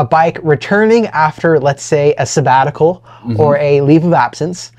a bike returning after, let's say, a sabbatical or mm-hmm. a leave of absence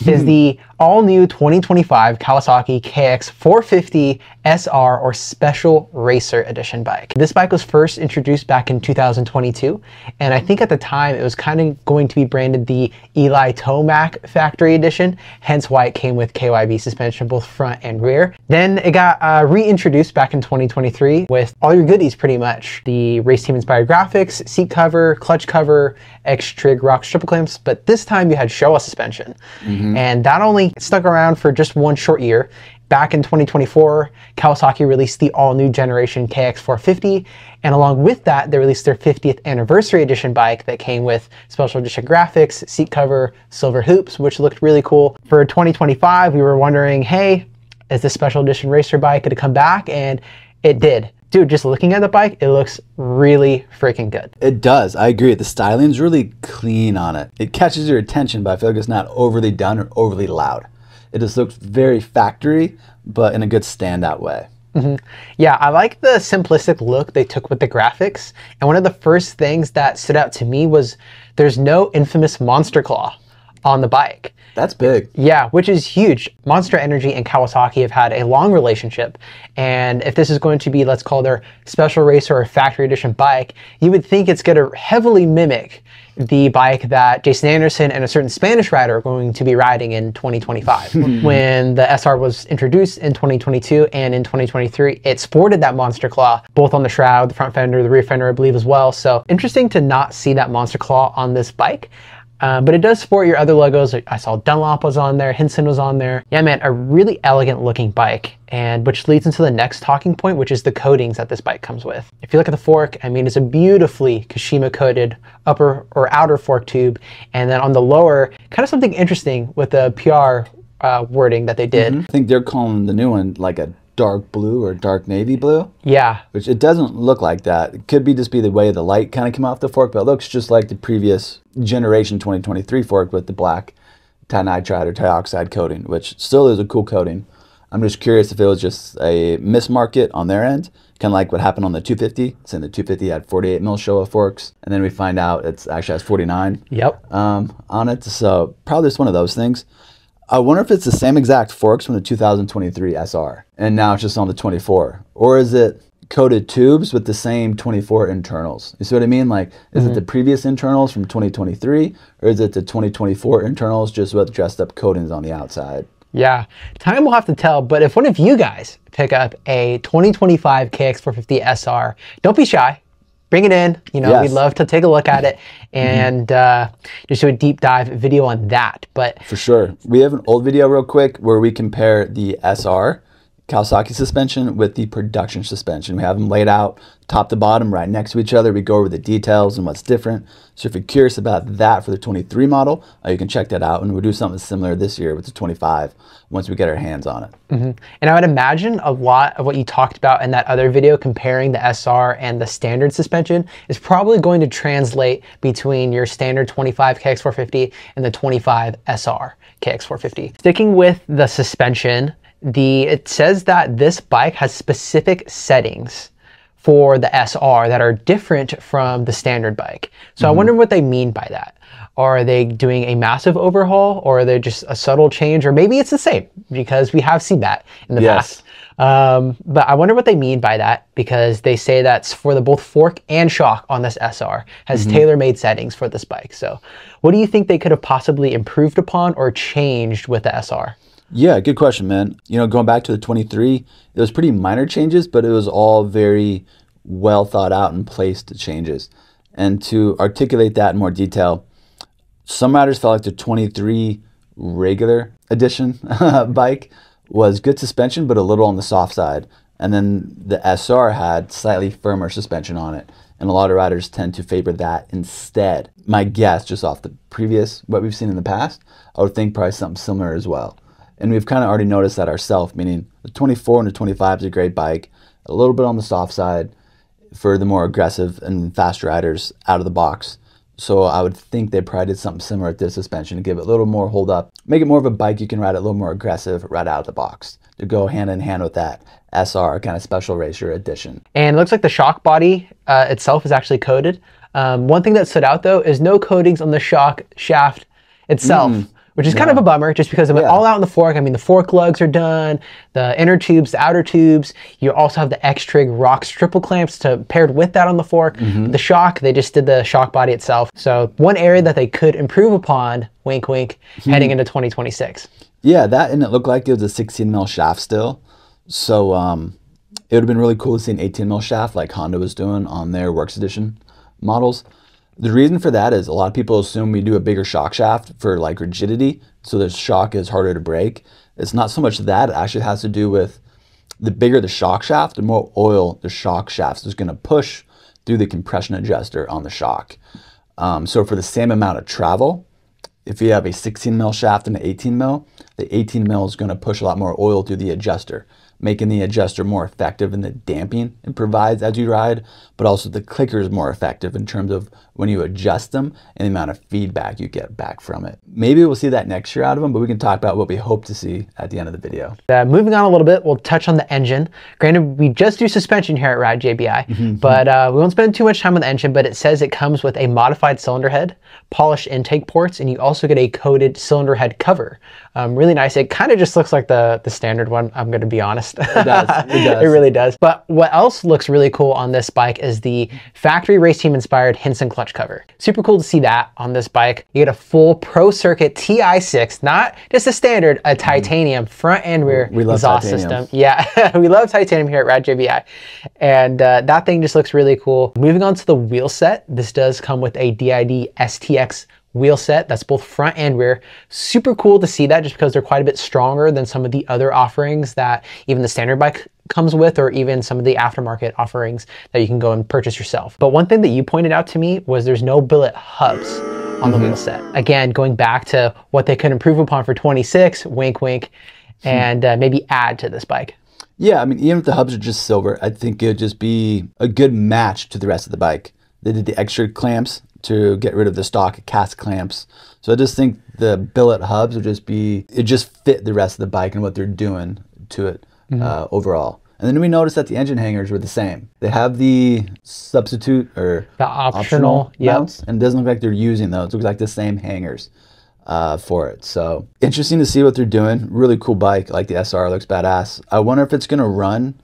is mm-hmm. the all new 2025 Kawasaki KX 450 SR or Special Racer Edition bike. This bike was first introduced back in 2022, and I think at the time it was kind of going to be branded the Eli Tomac Factory Edition, hence why it came with KYB suspension both front and rear. Then it got uh, reintroduced back in 2023 with all your goodies pretty much. The race team inspired graphics, seat cover, clutch cover, X-Trig ROCS triple clamps, but this time you had Showa suspension. And that only stuck around for just one short year. Back in 2024, Kawasaki released the all new generation KX450, and along with that, they released their 50th anniversary edition bike that came with special edition graphics, seat cover, silver hoops, which looked really cool. For 2025, we were wondering, hey, is this special edition racer bike going to come back? And it did. Dude, just looking at the bike, it looks really freaking good. It does. I agree. The styling's really clean on it. It catches your attention, but I feel like it's not overly done or overly loud. It just looks very factory, but in a good standout way. Mm-hmm. Yeah, I like the simplistic look they took with the graphics. And one of the first things that stood out to me was there's no infamous monster claw on the bike. That's big. Yeah, which is huge. Monster Energy and Kawasaki have had a long relationship. And if this is going to be, let's call their special racer or factory edition bike, you would think it's going to heavily mimic the bike that Jason Anderson and a certain Spanish rider are going to be riding in 2025. Hmm. when the SR was introduced in 2022 and in 2023, it sported that monster claw, both on the shroud, the front fender, the rear fender, I believe, as well. So interesting to not see that monster claw on this bike. Um, but it does support your other logos. I saw Dunlop was on there, Hinson was on there. Yeah, man, a really elegant looking bike, and which leads into the next talking point, which is the coatings that this bike comes with. If you look at the fork, I mean, it's a beautifully Kashima coated upper or outer fork tube, and then on the lower, kind of something interesting with the PR uh, wording that they did. I think they're calling the new one like a dark blue or dark navy blue, Yeah, which it doesn't look like that. It could be just be the way the light kind of came off the fork, but it looks just like the previous generation 2023 fork with the black tinitride or trioxide coating, which still is a cool coating. I'm just curious if it was just a mismarket on their end, kind of like what happened on the 250. Saying the 250 had 48 mil Showa forks, and then we find out it's actually has 49 yep. um, on it. So probably just one of those things. I wonder if it's the same exact forks from the 2023 SR, and now it's just on the 24, or is it coated tubes with the same 24 internals? You see what I mean? Like, is it the previous internals from 2023, or is it the 2024 internals just with dressed up coatings on the outside? Yeah, time will have to tell. But if one of you guys pick up a 2025 KX450 SR, don't be shy. Bring it in. You know, Yes. we'd love to take a look at it and uh, just do a deep dive video on that. But For sure. We have an old video real quick where we compare the SR Kawasaki suspension with the production suspension. We have them laid out top to bottom right next to each other. We go over the details and what's different. So if you're curious about that for the 23 model, uh, you can check that out. And we'll do something similar this year with the 25 once we get our hands on it. And I would imagine a lot of what you talked about in that other video comparing the SR and the standard suspension is probably going to translate between your standard 25 KX450 and the 25 SR KX450. Sticking with the suspension, the it says that this bike has specific settings for the SR that are different from the standard bike. So I wonder what they mean by that. Are they doing a massive overhaul or are they just a subtle change? Or maybe it's the same because we have seen that in the Yes. past. Um, but I wonder what they mean by that because they say that's for the both fork and shock on this SR has tailor-made settings for this bike. So what do you think they could have possibly improved upon or changed with the SR? Yeah, good question, man. You know, going back to the 23, it was pretty minor changes, but it was all very well thought out and placed changes. And to articulate that in more detail, some riders felt like the 23 regular edition bike was good suspension, but a little on the soft side. And then the SR had slightly firmer suspension on it. And a lot of riders tend to favor that instead. My guess, just off the previous, what we've seen in the past, I would think probably something similar as well. And we've kind of already noticed that ourselves, meaning the 24 and the 25 is a great bike, a little bit on the soft side for the more aggressive and fast riders out of the box. So I would think they probably did something similar with this suspension to give it a little more hold up, make it more of a bike you can ride a little more aggressive right out of the box to go hand in hand with that SR kind of special racer edition. And it looks like the shock body uh, itself is actually coated. Um, one thing that stood out though is no coatings on the shock shaft itself. Which is kind of a bummer, just because it went. Yeah. all out in the fork. I mean, the fork lugs are done, the inner tubes, the outer tubes. You also have the X-Trig ROCS triple clamps to paired with that on the fork. Mm-hmm. The shock, they just did the shock body itself. So one area that they could improve upon, wink, wink, Hmm. heading into 2026. Yeah, that and it looked like it was a 16 mil shaft still. So um, it would have been really cool to see an 18 mil shaft like Honda was doing on their Works Edition models. The reason for that is a lot of people assume we do a bigger shock shaft for like rigidity, so the shock is harder to break. It's not so much that; it actually has to do with the bigger the shock shaft, the more oil the shock shaft is going to push through the compression adjuster on the shock. Um, so for the same amount of travel, if you have a 16 mil shaft and an 18 mil, the 18 mil is going to push a lot more oil through the adjuster, making the adjuster more effective in the damping it provides as you ride, but also the clicker is more effective in terms of when you adjust them and the amount of feedback you get back from it. Maybe we'll see that next year out of them, but we can talk about what we hope to see at the end of the video. Uh, moving on a little bit, we'll touch on the engine. Granted, we just do suspension here at Ride JBI, Mm-hmm, but uh, we won't spend too much time on the engine. But it says it comes with a modified cylinder head, polished intake ports, and you also get a coated cylinder head cover. Um, really nice. It kind of just looks like the the standard one. I'm going to be honest. It does, it does. really does. But what else looks really cool on this bike is the factory race team inspired Hinson clutch cover. Super cool to see that on this bike. You get a full Pro Circuit TI6, not just a standard, a titanium front and rear We love exhaust titanium. system. Yeah, we love titanium here at Ride JBI. And uh, that thing just looks really cool. Moving on to the wheel set, this does come with a DID STX wheel set that's both front and rear. Super cool to see that just because they're quite a bit stronger than some of the other offerings that even the standard bike comes with or even some of the aftermarket offerings that you can go and purchase yourself. But one thing that you pointed out to me was there's no billet hubs on the wheel set. Again, going back to what they could improve upon for 26, wink wink, and uh, maybe add to this bike. Yeah, I mean, even if the hubs are just silver, I think it would just be a good match to the rest of the bike. They did the X-Trig clamps to get rid of the stock cast clamps. So I just think the billet hubs would just be, it just fit the rest of the bike and what they're doing to it uh, overall. And then we noticed that the engine hangers were the same. They have the substitute or The optional, yep. mounts, and it doesn't look like they're using those. It looks like the same hangers uh, for it. So interesting to see what they're doing. Really cool bike. Like the SR looks badass. I wonder if it's gonna run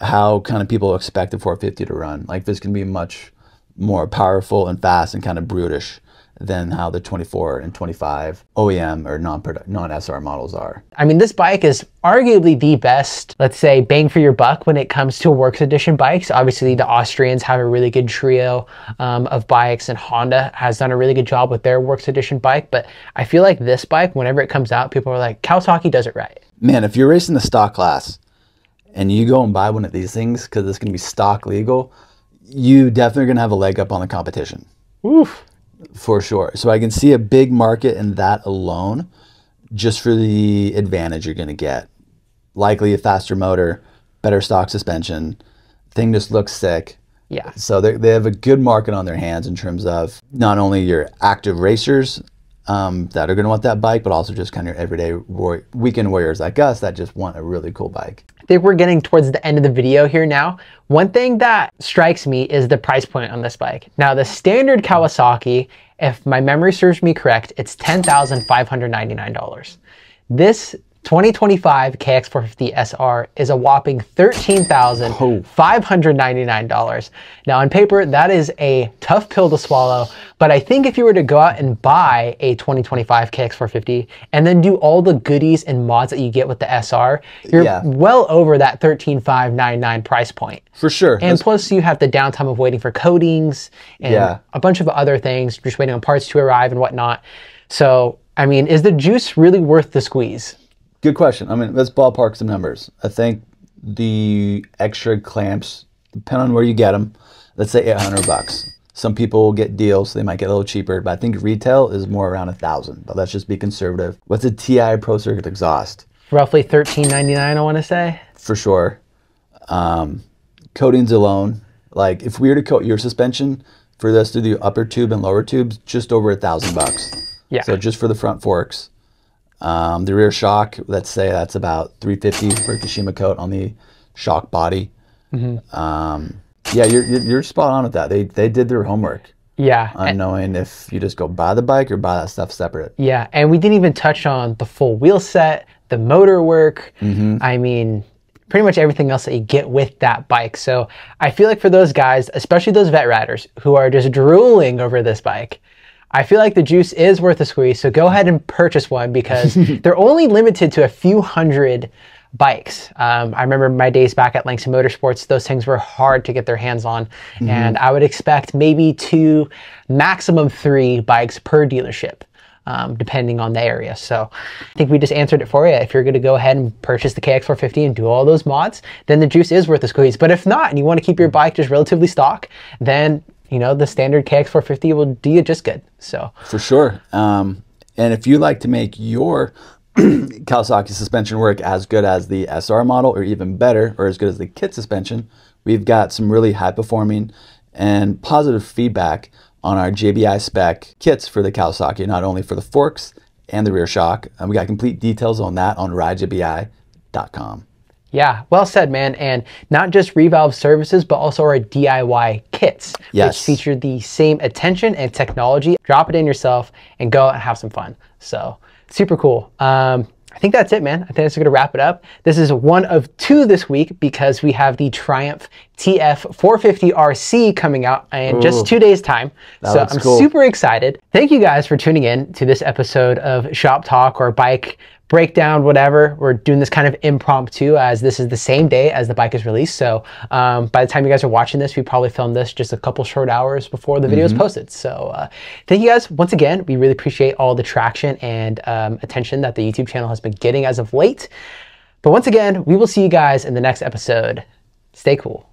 how kind of people expect the 450 to run. Like if it's gonna be much more powerful and fast and kind of brutish than how the 24 and 25 OEM or non non SR models are. I mean, this bike is arguably the best, let's say, bang for your buck when it comes to Works Edition bikes. Obviously, the Austrians have a really good trio um, of bikes, and Honda has done a really good job with their Works Edition bike. But I feel like this bike, whenever it comes out, people are like, Kawasaki does it right. Man, if you're racing the stock class and you go and buy one of these things because it's gonna be stock legal, you definitely are gonna have a leg up on the competition. Oof. For sure. So I can see a big market in that alone just for the advantage you're going to get. Likely a faster motor, better stock suspension. Thing just looks sick. Yeah. So they they have a good market on their hands in terms of not only your active racers um, that are going to want that bike, but also just kind of everyday war- weekend warriors like us that just want a really cool bike. I think we're getting towards the end of the video here now. One thing that strikes me is the price point on this bike. Now, the standard Kawasaki, if my memory serves me correct, it's $10,599. This 2025 KX450 SR is a whopping $13,599. Now, on paper, that is a tough pill to swallow, but I think if you were to go out and buy a 2025 KX450 and then do all the goodies and mods that you get with the SR, you're Yeah. well over that 13,599 price point. For sure. And plus, you have the downtime of waiting for coatings and Yeah. a bunch of other things, just waiting on parts to arrive and whatnot. So, I mean, is the juice really worth the squeeze? Good question. I mean, let's ballpark some numbers. I think the X-Trig clamps, depending on where you get them, let's say 800 bucks. Some people will get deals, so they might get a little cheaper, but I think retail is more around a thousand. But let's just be conservative. What's a TI Pro Circuit exhaust? Roughly $13.99, I want to say. For sure. Um, coatings alone, like if we were to coat your suspension for this to the upper tube and lower tubes, just over a thousand bucks. Yeah. So just for the front forks. Um, the rear shock, let's say that's about 350 for Kashima coat on the shock body. Um, yeah, you're, you're, you're spot on with that. They, they did their homework. Yeah. unknowing if you just go buy the bike or buy that stuff separate. Yeah, and we didn't even touch on the full wheel set, the motor work. I mean, pretty much everything else that you get with that bike. So I feel like for those guys, especially those vet riders who are just drooling over this bike, I feel like the juice is worth a squeeze. So go ahead and purchase one because they're only limited to a few hundred bikes. Um, I remember my days back at Langston Motorsports, those things were hard to get their hands on. And I would expect maybe two, maximum three bikes per dealership. Um, depending on the area. So I think we just answered it for you. If you're going to go ahead and purchase the KX450 and do all those mods, then the juice is worth the squeeze. But if not, and you want to keep your bike just relatively stock, then you know the standard KX450 will do you just good. So For sure. Um, and if you like to make your Kawasaki suspension work as good as the SR model or even better or as good as the kit suspension, we've got some really high performing and positive feedback on our JBI spec kits for the Kawasaki, not only for the forks and the rear shock. And we got complete details on that on ridejbi.com. Yeah, well said, man. And not just revalve services, but also our DIY kits, Yes. which feature the same attention and technology. Drop it in yourself and go out and have some fun. So super cool. Um, I think that's it, man. I think that's going to wrap it up. This is one of two this week because we have the Triumph TF 450 RC coming out in just two days' time. so I'm cool. super excited. Thank you guys for tuning in to this episode of Shop Talk or Bike Breakdown, whatever. We're doing this kind of impromptu as this is the same day as the bike is released. So um, by the time you guys are watching this, we probably filmed this just a couple short hours before the video is posted. So uh, thank you guys once again. We really appreciate all the traction and um, attention that the YouTube channel has been getting as of late. But once again, we will see you guys in the next episode. Stay cool.